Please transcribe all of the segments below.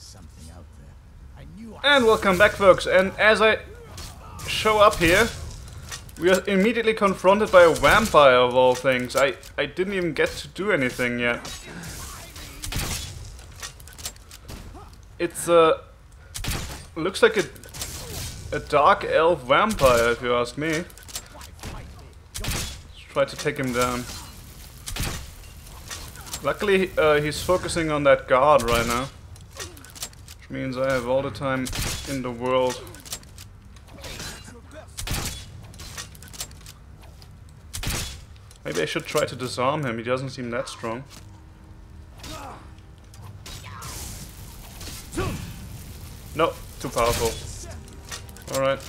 something out there. I knew I And welcome back, folks. And as I show up here, we are immediately confronted by a vampire of all things. I, I didn't even get to do anything yet. It's a... looks like a a dark elf vampire, if you ask me. Let's try to take him down. Luckily, uh, he's focusing on that guard right now. Means I have all the time in the world. Maybe I should try to disarm him, he doesn't seem that strong. No, too powerful. Alright.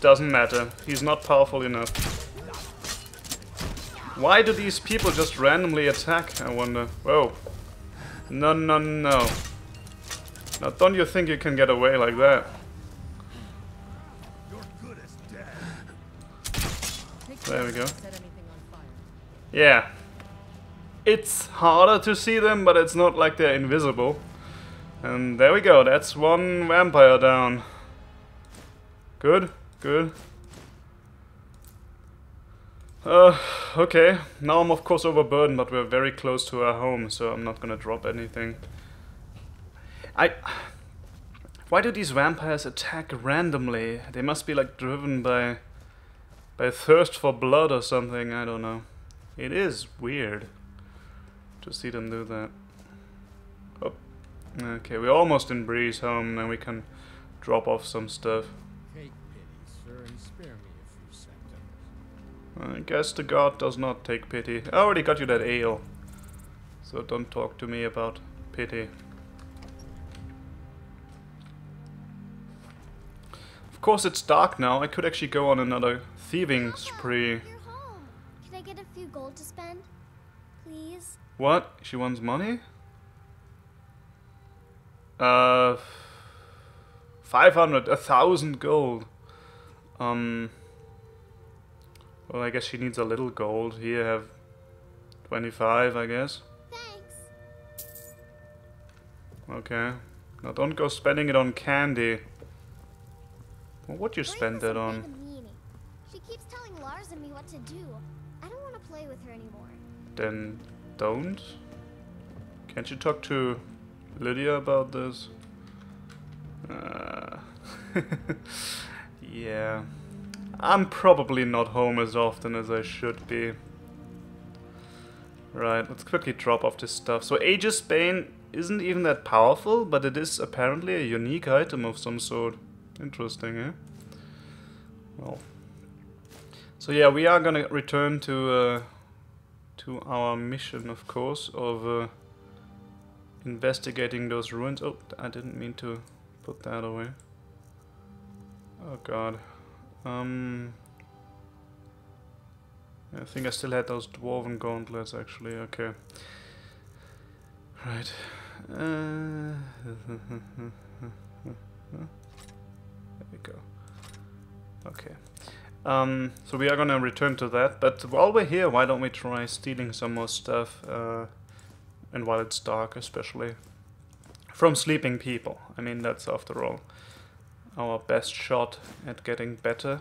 Doesn't matter, he's not powerful enough. Why do these people just randomly attack, I wonder? Whoa. No, no, no. Now, don't you think you can get away like that? There we go. Yeah. It's harder to see them, but it's not like they're invisible. And there we go, that's one vampire down. Good, good. Uh, okay. Now I'm of course overburdened, but we're very close to our home, so I'm not gonna drop anything. I... Why do these vampires attack randomly? They must be like driven by... by thirst for blood or something, I don't know. It is weird to see them do that. Oh. Okay, we're almost in Breezehome, and we can drop off some stuff. take pity, sir, and spare me a few seconds. I guess the god does not take pity. I already got you that ale. So don't talk to me about pity. Of course it's dark now. I could actually go on another thieving spree. Can I get a few gold to spend? Please? What? She wants money? Uh... 500, a thousand gold. Um... Well, I guess she needs a little gold. Here, have 25, I guess. Thanks. Okay. Now don't go spending it on candy. What would you spend that on? She keeps telling Lars and me what to do. I don't want to play with her anymore. Then don't? Can't you talk to Lydia about this? Uh, yeah. I'm probably not home as often as I should be. Right, let's quickly drop off this stuff. So Aegis Bane isn't even that powerful, but it is apparently a unique item of some sort. Interesting, eh? Well. So yeah, we are gonna return to uh, to our mission, of course, of uh, investigating those ruins. Oh, I didn't mean to put that away. Oh god. Um, I think I still had those dwarven gauntlets, actually. Okay. Right. Uh, there we go. Okay. Um, so we are gonna return to that, but while we're here, why don't we try stealing some more stuff, uh, and while it's dark especially, from sleeping people. I mean, that's after all our best shot at getting better.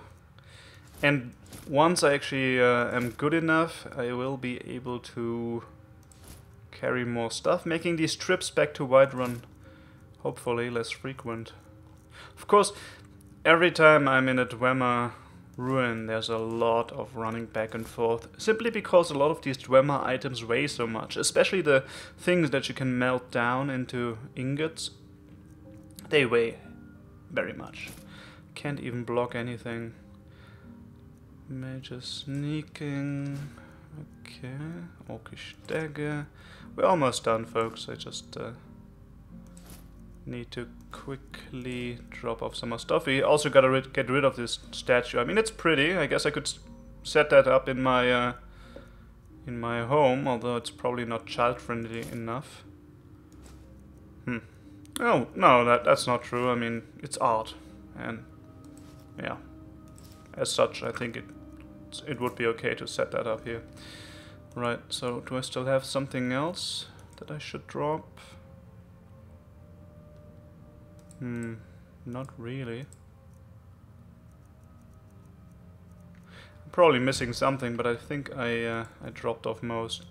And once I actually uh, am good enough, I will be able to carry more stuff, making these trips back to Whiterun hopefully less frequent. Of course, every time I'm in a Dwemer ruin, there's a lot of running back and forth, simply because a lot of these Dwemer items weigh so much, especially the things that you can melt down into ingots. They weigh very much. Can't even block anything. Major sneaking. Okay. Orcish dagger. We're almost done, folks. I just uh, need to quickly drop off some more stuff. We also gotta rid get rid of this statue. I mean, it's pretty. I guess I could set that up in my uh, in my home, although it's probably not child-friendly enough. Hmm. Oh, no, that that's not true. I mean, it's art, and yeah, as such, I think it it would be okay to set that up here. Right. So, do I still have something else? that I should drop? Hmm, not really. I'm probably missing something, but I think I uh, I dropped off most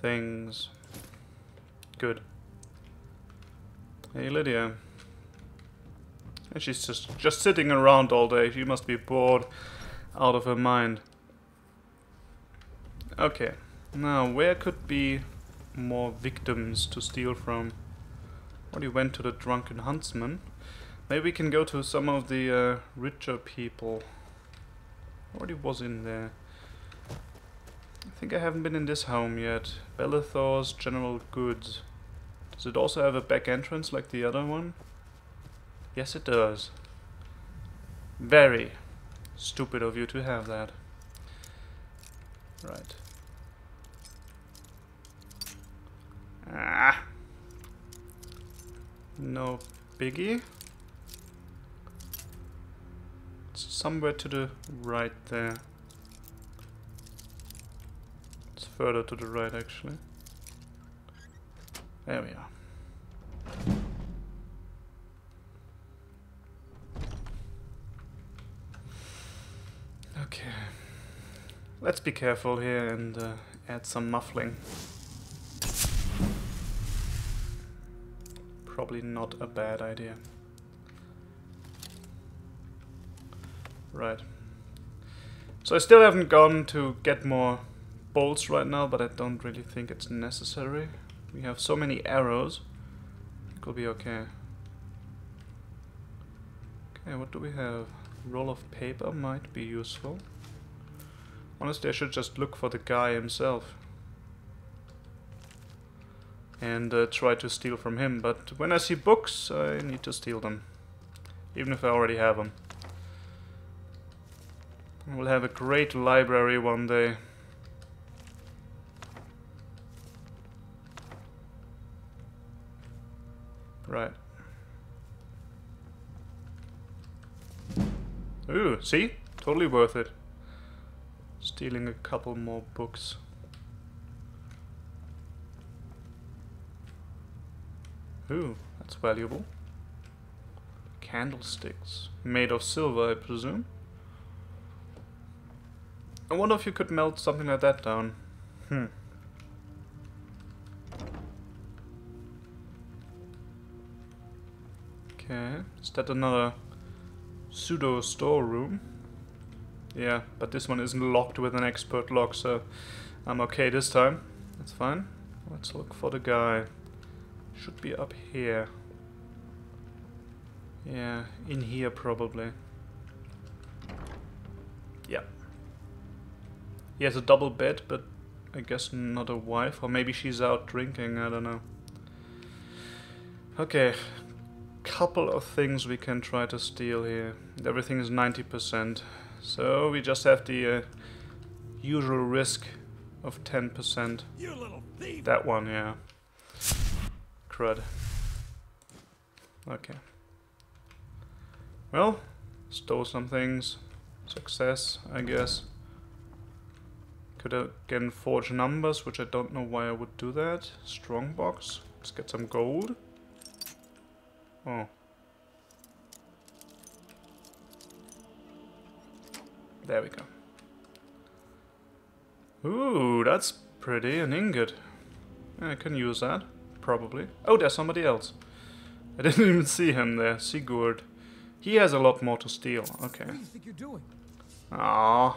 things. Good. Hey Lydia. And she's just just sitting around all day. She must be bored out of her mind. Okay. Now, where could be more victims to steal from? Already went to the Drunken Huntsman. Maybe we can go to some of the uh, richer people. Already was in there. I think I haven't been in this home yet. Belethor's General Goods. Does it also have a back entrance like the other one? Yes, it does. Very stupid of you to have that. Right. Ah. No biggie. It's somewhere to the right there. It's further to the right actually. There we are. Okay. Let's be careful here and uh, add some muffling. Probably not a bad idea. Right. So I still haven't gone to get more bolts right now, but I don't really think it's necessary. We have so many arrows. It will be okay. Okay, what do we have? Roll of paper might be useful. Honestly, I should just look for the guy himself. And uh, try to steal from him, but when I see books, I need to steal them. Even if I already have them. We'll have a great library one day. Right. Ooh, see? Totally worth it. Stealing a couple more books. Ooh, that's valuable. Candlesticks. Made of silver, I presume. I wonder if you could melt something like that down. Hmm. Okay, is that another pseudo storeroom? Yeah, but this one isn't locked with an expert lock, so I'm okay this time. That's fine. Let's look for the guy. Should be up here. Yeah, in here probably. Yeah. He has a double bed, but I guess not a wife. Or maybe she's out drinking, I don't know. Okay, couple of things we can try to steal here. Everything is 90%. So we just have the uh, usual risk of 10%. You little thief! That one, yeah. Crud. Okay. Well, stole some things. Success, I guess. Could again forge numbers, which I don't know why I would do that. Strong box. Let's get some gold. Oh. There we go. Ooh, that's pretty. An ingot. I can use that. Probably. Oh, there's somebody else. I didn't even see him there. Sigurd. He has a lot more to steal. Okay. What do you think you're doing? Ah,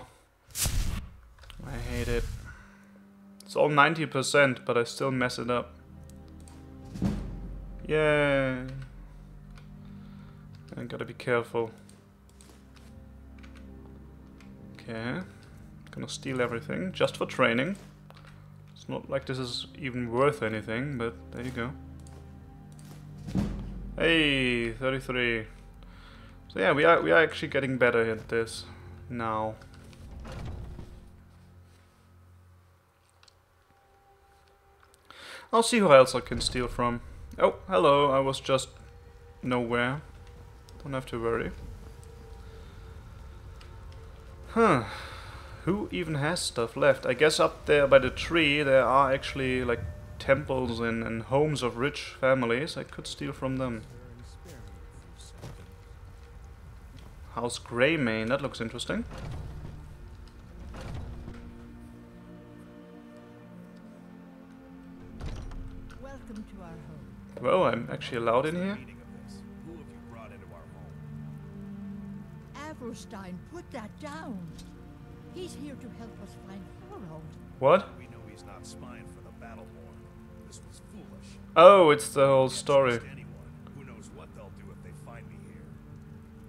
I hate it. It's all 90%, but I still mess it up. Yay. I gotta be careful. Okay. Gonna steal everything, just for training. It's not like this is even worth anything, but there you go. Hey, 33. So yeah, we are we are actually getting better at this now. I'll see who else I can steal from. Oh, hello, I was just nowhere. Don't have to worry. Huh. Who even has stuff left? I guess up there by the tree there are actually like temples and, and homes of rich families, I could steal from them. Sir, and spare me a few seconds. House Greymane, that looks interesting. Welcome to our home. Whoa, I'm actually allowed in here? Home? Put that down. He's here to help us find Thorald. What? We know he's not spying for the Battleborn. This was foolish. Oh, it's the whole story. Who knows what they'll do if they find me here?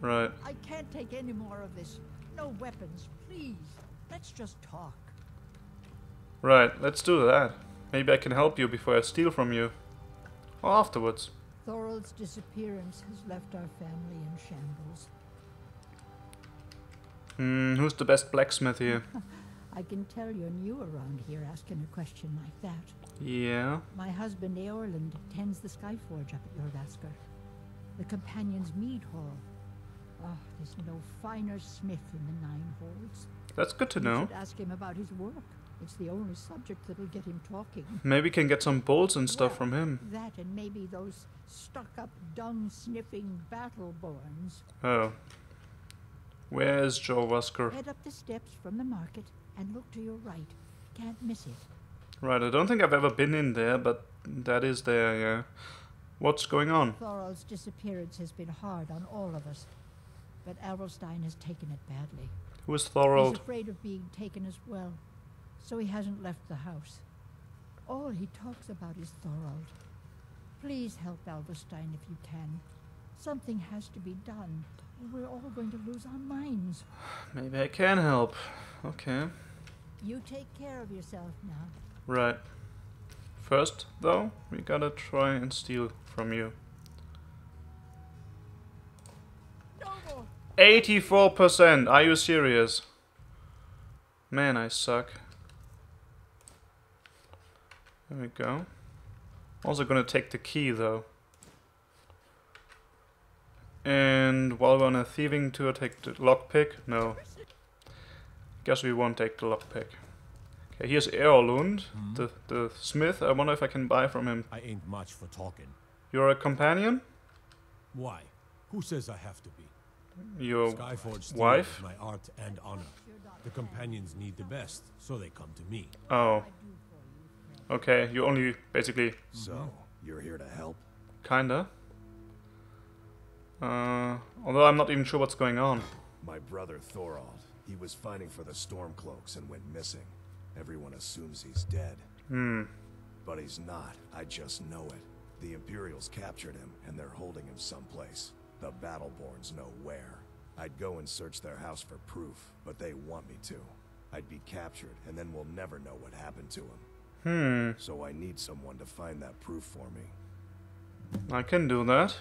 Right. I can't take any more of this. No weapons, please. Let's just talk. Right, let's do that. Maybe I can help you before I steal from you. Or afterwards. Thorald's disappearance has left our family in shambles. Hmm, who's the best blacksmith here? I can tell you're new around here asking a question like that. Yeah. My husband Eorlund tends the Skyforge up at Jorrvaskr. The Companion's Mead Hall. Oh, there's no finer smith in the Nine Holds. That's good to You know. should ask him about his work. It's the only subject that'll get him talking. Maybe we can get some bolts and stuff Well, from him. That and maybe those stuck-up, dung-sniffing battleborns. Oh. Where is Jorrvaskr? Head up the steps from the market and look to your right. Can't miss it. Right, I don't think I've ever been in there, but that is there, yeah. What's going on? Thorald's disappearance has been hard on all of us. But Avulstein has taken it badly. Who is Thorald? He's afraid of being taken as well, so he hasn't left the house. All he talks about is Thorald. Please help Avulstein if you can. Something has to be done, we're all going to lose our minds. Maybe I can help. Okay. You take care of yourself now. Right. First, though, we gotta try and steal from you. No more. 84%! Are you serious? Man, I suck. There we go. Also gonna take the key though. And while we're on a thieving tour, take the lockpick? No. Guess we won't take the lockpick. Okay, here's Eorlund, hmm? the, the smith. I wonder if I can buy from him. I ain't much for talking. You're a companion? Why? Who says I have to be? Your Skyforge wife? my art and honor. The companions need the best, so they come to me. Oh. Okay, you only basically So, you're here to help? Kinda. Uh, although I'm not even sure what's going on. My brother Thorald. He was fighting for the Stormcloaks and went missing. Everyone assumes he's dead. Hmm. But he's not. I just know it. The Imperials captured him, and they're holding him someplace. The Battleborns know where. I'd go and search their house for proof, but they want me to. I'd be captured, and then we'll never know what happened to him. Hmm. So I need someone to find that proof for me. I can do that.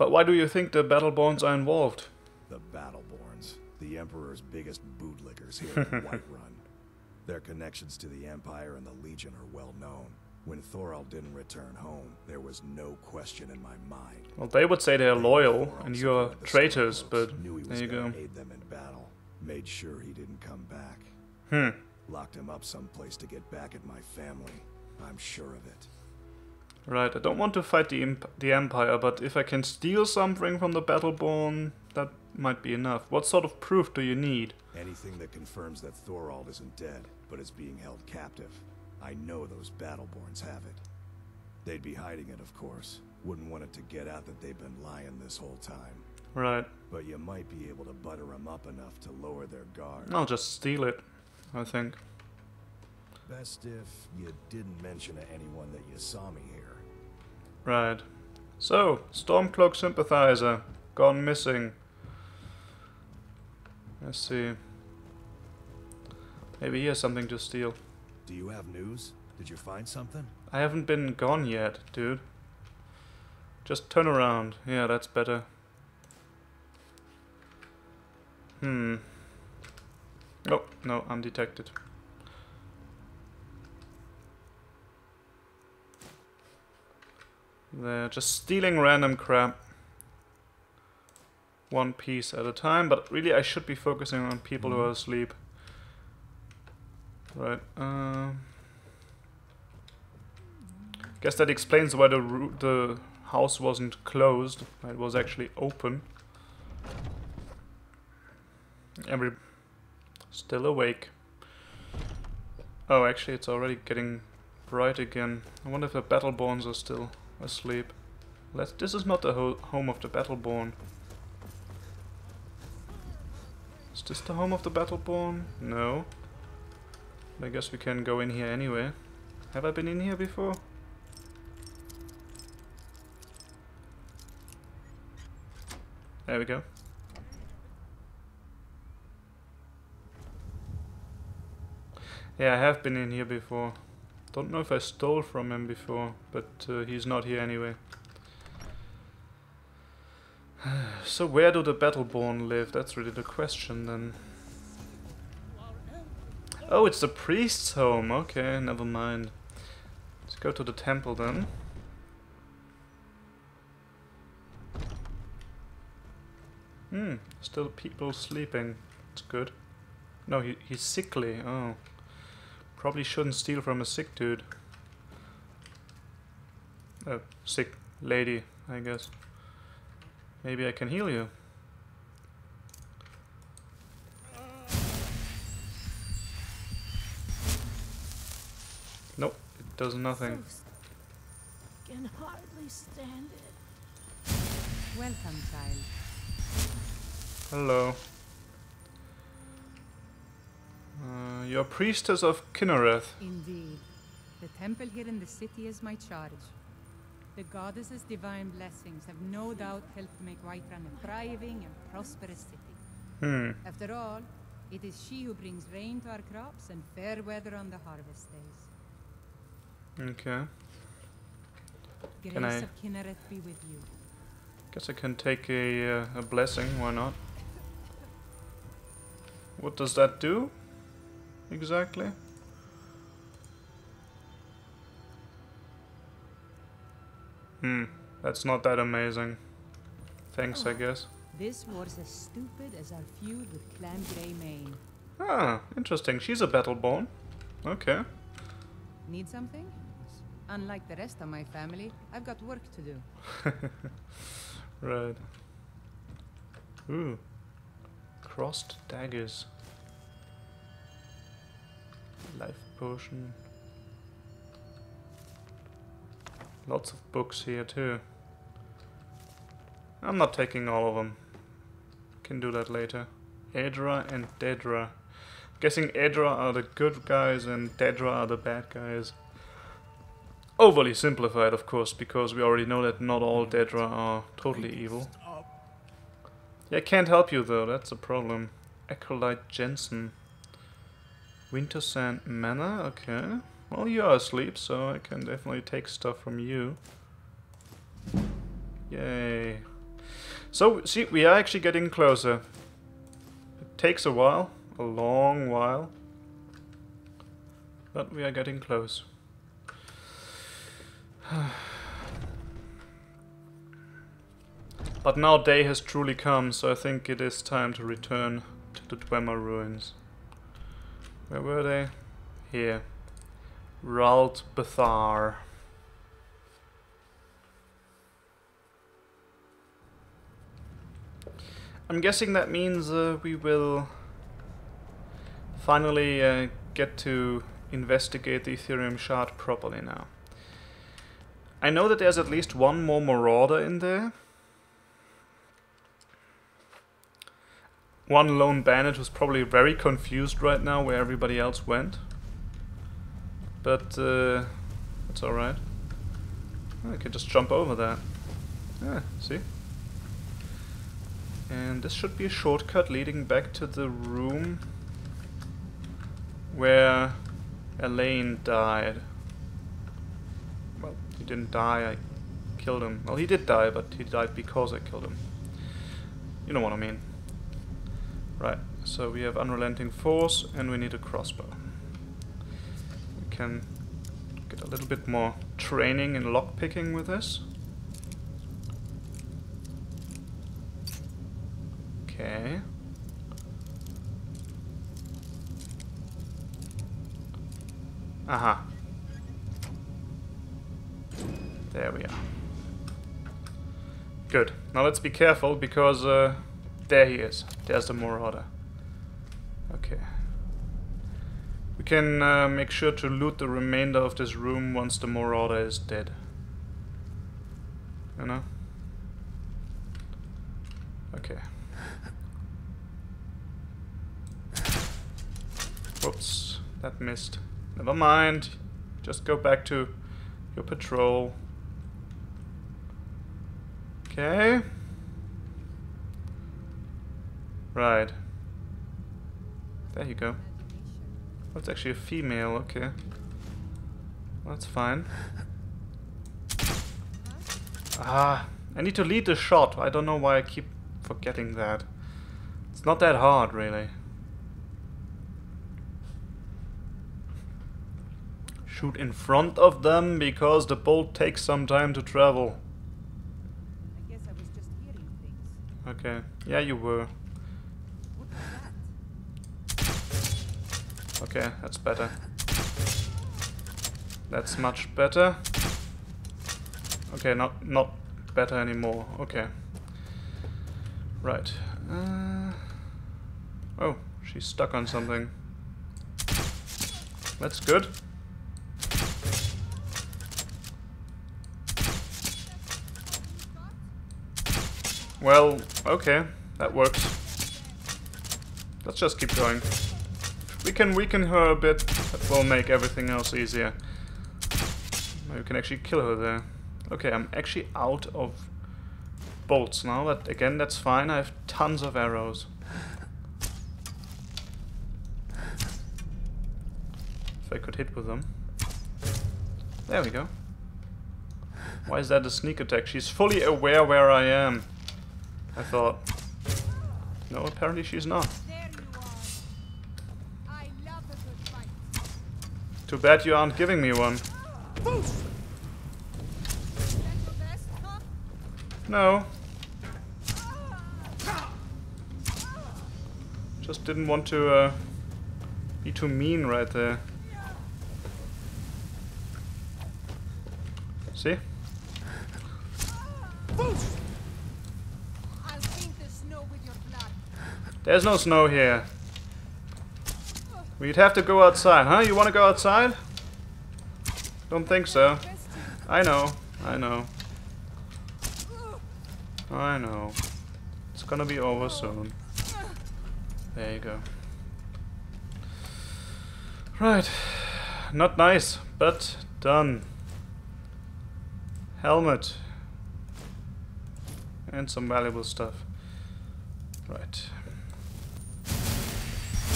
But why do you think the Battleborns are involved? The Battleborns, the Emperor's biggest bootlickers here in Whiterun. Their connections to the Empire and the Legion are well known. When Thorald didn't return home, there was no question in my mind. Well, they would say they're loyal, and you're traitors, but knew he was there you go. aid them in battle. Made sure he didn't come back. Hmm. Locked him up someplace to get back at my family. I'm sure of it. Right, I don't want to fight the, imp- the Empire, but if I can steal something from the Battleborn, that might be enough. What sort of proof do you need? Anything that confirms that Thorald isn't dead, but is being held captive. I know those Battleborns have it. They'd be hiding it, of course. Wouldn't want it to get out that they've been lying this whole time. Right. But you might be able to butter them up enough to lower their guard. I'll just steal it, I think. Best if you didn't mention to anyone that you saw me here. Right. So, Stormcloak sympathizer. Gone missing. Let's see. Maybe he has something to steal. Do you have news? Did you find something? I haven't been gone yet, dude. Just turn around. Yeah, that's better. Hmm. Oh, no, undetected. They're just stealing random crap. One piece at a time, but really I should be focusing on people who are asleep. Right, um... Guess that explains why the the house wasn't closed. It was actually open. Every still awake. Oh, actually, it's already getting bright again. I wonder if the Battleborns are still asleep. Let's. This is not the ho home of the Battleborn. Is this the home of the Battleborn? No. I guess we can go in here anyway. Have I been in here before? There we go. Yeah, I have been in here before. Don't know if I stole from him before, but uh, he's not here anyway. so where do the Battleborn live? That's really the question then. Oh, it's the priest's home. Okay, never mind. Let's go to the temple then. Hmm, still people sleeping. It's good. No, he, he's sickly. Oh. Probably shouldn't steal from a sick dude. A sick lady, I guess. Maybe I can heal you. Nope, it does nothing. Can hardly stand it. Welcome, child. Hello. Uh, you're priestess of Kynareth. Indeed. The temple here in the city is my charge. The goddess's divine blessings have no doubt helped make Whiterun a thriving and prosperous city. Hmm. After all, it is she who brings rain to our crops and fair weather on the harvest days. Okay. Grace Can I- of Kynareth be with you. Guess I can take a, uh, a blessing, why not? What does that do? Exactly? Hmm, that's not that amazing. Thanks, I guess. This was as stupid as our feud with Clan Grey Mane. Ah, interesting. She's a Battleborn. Okay. Need something? Unlike the rest of my family, I've got work to do. Right. Ooh. Crossed daggers. Life potion. Lots of books here too. I'm not taking all of them. Can do that later. Aedra and Daedra. Guessing Aedra are the good guys and Daedra are the bad guys. Overly simplified, of course, because we already know that not all Daedra are totally evil. Yeah, I can't help you though, that's a problem. Acolyte Jenssen. Winter Sand Manor, okay. Well, you are asleep, so I can definitely take stuff from you. Yay. So, see, we are actually getting closer. It takes a while, a long while. But we are getting close. But now day has truly come, so I think it is time to return to the Dwemer ruins. Where were they? Here. Ralt Bethar. I'm guessing that means uh, we will finally uh, get to investigate the Aetherium shard properly now. I know that there's at least one more Marauder in there. One lone bandit who's probably very confused right now where everybody else went. But, uh, that's alright. I could just jump over that. Yeah, see? And this should be a shortcut leading back to the room where Elaine died. Well, he didn't die, I killed him. Well, he did die, but he died because I killed him. You know what I mean. Right, so we have Unrelenting Force and we need a crossbow. We can get a little bit more training in lockpicking with this. Okay. Aha. There we are. Good. Now let's be careful because uh, there he is. There's the Marauder. Okay. We can uh, make sure to loot the remainder of this room once the Marauder is dead. You know? Okay. Whoops, that missed. Never mind. Just go back to your patrol. Okay. Right. There you go. Oh, actually a female, okay. That's fine. Ah, I need to lead the shot. I don't know why I keep forgetting that. It's not that hard, really. Shoot in front of them because the bolt takes some time to travel. I guess I was just hearing things. Okay. Yeah, you were. What was that? Okay, that's better. That's much better. Okay, not not better anymore. Okay. Right. Uh, oh, she's stuck on something. That's good. Well, okay, that works. Let's just keep going. We can weaken her a bit, that will make everything else easier. Maybe we can actually kill her there. Okay, I'm actually out of bolts now, but again, that's fine. I have tons of arrows. If I could hit with them. There we go. Why is that a sneak attack? She's fully aware where I am. I thought. No, apparently she's not. There you are. I love a good fight. Too bad you aren't giving me one. No. Just didn't want to uh, be too mean right there. See? There's no snow here. We'd have to go outside, huh? You want to go outside? Don't think so. I know. I know. I know. It's gonna be over soon. There you go. Right. Not nice, but done. Helmet. And some valuable stuff. Right.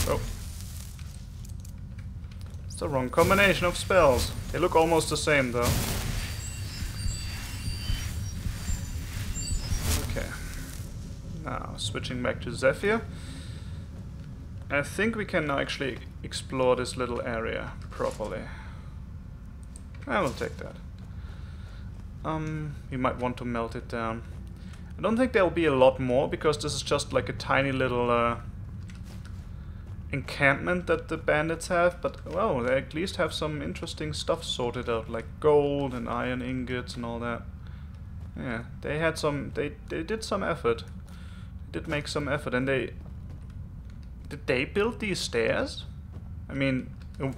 Oh. It's the wrong combination of spells. They look almost the same though. Okay. Now, switching back to Zephyr. I think we can now actually explore this little area properly. I will take that. Um, you might want to melt it down. I don't think there'll be a lot more because this is just like a tiny little uh, encampment that the bandits have, but well, they at least have some interesting stuff sorted out, like gold and iron ingots and all that. Yeah, they had some, they, they did some effort. They did make some effort, and they... Did they build these stairs? I mean,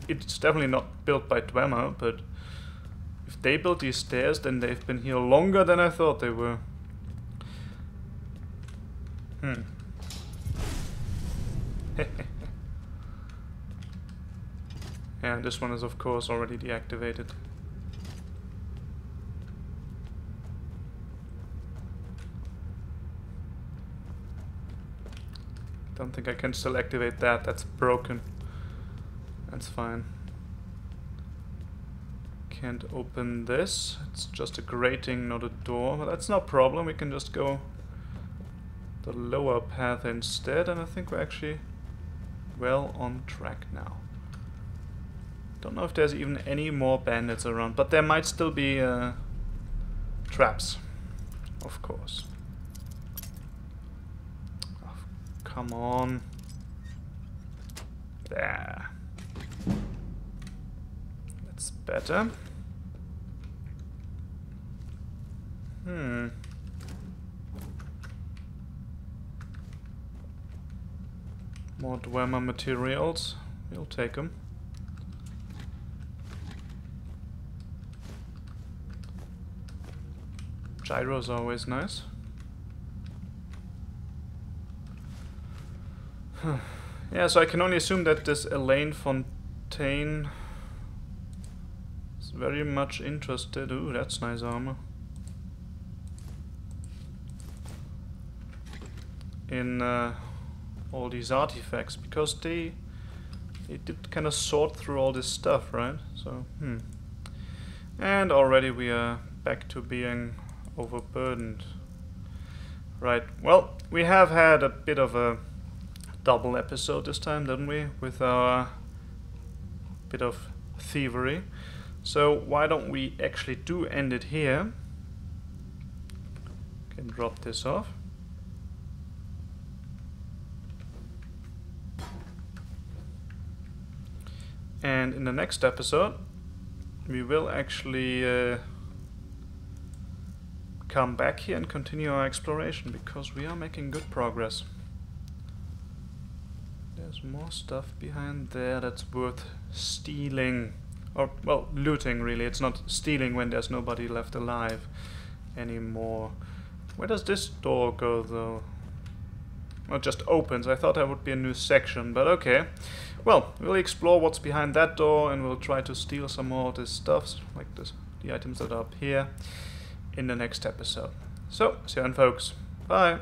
it's definitely not built by Dwemer, but... If they built these stairs, then they've been here longer than I thought they were. Hmm. Yeah, this one is of course already deactivated. Don't think I can still activate that, that's broken. That's fine. Can't open this, it's just a grating, not a door, but that's no problem, we can just go the lower path instead, and I think we're actually well on track now. Don't know if there's even any more bandits around, but there might still be uh, traps, of course. Oh, come on. There. That's better. Hmm. More Dwemer materials. We'll take them. Gyro's always nice. yeah, so I can only assume that this Elaine Fontaine is very much interested. Ooh, that's nice armor. In uh, all these artifacts because they they did kind of sort through all this stuff, right? So, hmm. And already we are back to being overburdened. Right, well, we have had a bit of a double episode this time, didn't we? With our bit of thievery. So why don't we actually do end it here? Can drop this off. And in the next episode, we will actually uh, come back here and continue our exploration because we are making good progress. There's more stuff behind there that's worth stealing. Or, well, looting really. It's not stealing when there's nobody left alive anymore. Where does this door go though? Well, it just opens. I thought that would be a new section, but okay. Well, we'll explore what's behind that door and we'll try to steal some more of this stuff, like this, the items that are up here, in the next episode. So, see you then folks. Bye!